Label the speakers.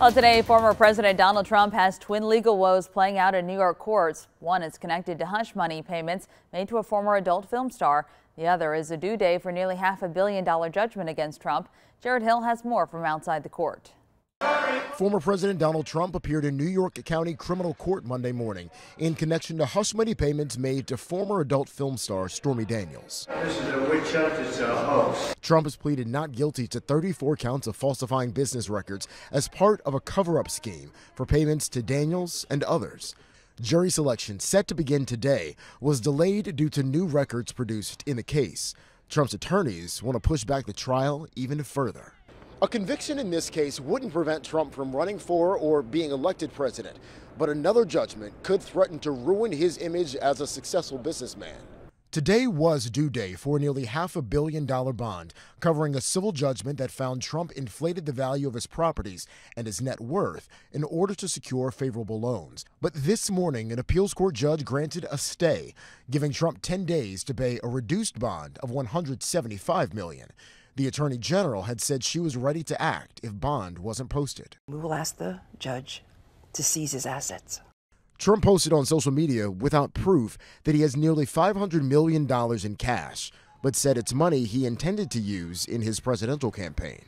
Speaker 1: Well, today, former President Donald Trump has twin legal woes playing out in New York courts. One is connected to hush money payments made to a former adult film star. The other is a due day for nearly half a billion dollar judgment against Trump. Jared Hill has more from outside the court.
Speaker 2: Former President Donald Trump appeared in New York County Criminal Court Monday morning in connection to hush money payments made to former adult film star Stormy Daniels.
Speaker 3: This is a witch hunt, it's a hoax.
Speaker 2: Trump has pleaded not guilty to 34 counts of falsifying business records as part of a cover up scheme for payments to Daniels and others. Jury selection, set to begin today, was delayed due to new records produced in the case. Trump's attorneys want to push back the trial even further. A conviction in this case wouldn't prevent Trump from running for or being elected president, but another judgment could threaten to ruin his image as a successful businessman. Today was due day for a nearly half a billion dollar bond covering a civil judgment that found Trump inflated the value of his properties and his net worth in order to secure favorable loans. But this morning, an appeals court judge granted a stay, giving Trump 10 days to pay a reduced bond of 175 million. The Attorney General had said she was ready to act if bond wasn't posted.
Speaker 4: We will ask the judge to seize his assets.
Speaker 2: Trump posted on social media without proof that he has nearly $500 million in cash, but said it's money he intended to use in his presidential campaign.